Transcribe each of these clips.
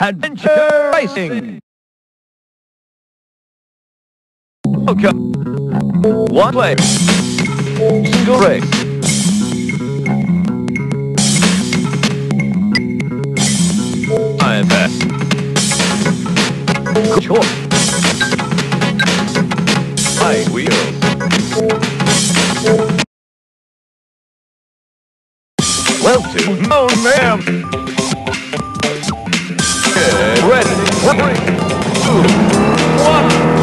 Adventure Racing. Welcome. One play. Race. I'm back. Choice. High wheels. Well, to oh, ma'am. Get ready. Three, two, one,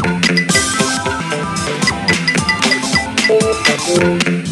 Thank you.